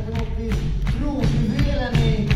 är på något vis kronjuvelen i